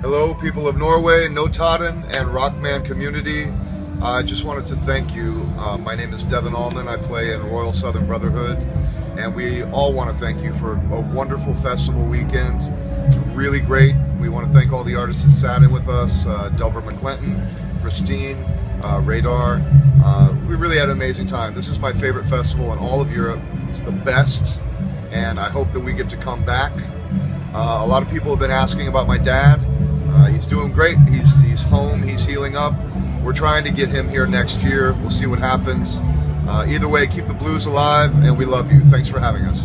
Hello, people of Norway, Notodden, and Rockman community. I just wanted to thank you. Uh, my name is Devon Allman. I play in Royal Southern Brotherhood, and we all want to thank you for a wonderful festival weekend. Really great. We want to thank all the artists that sat in with us uh, Delbert McClinton, Pristine, uh, Reidar. Uh, we really had an amazing time. This is my favorite festival in all of Europe. It's the best, and I hope that we get to come back. Uh, a lot of people have been asking about my dad. Uh, he's doing great. He's he's home. He's healing up. We're trying to get him here next year. We'll see what happens. Uh, either way, keep the blues alive, and we love you. Thanks for having us.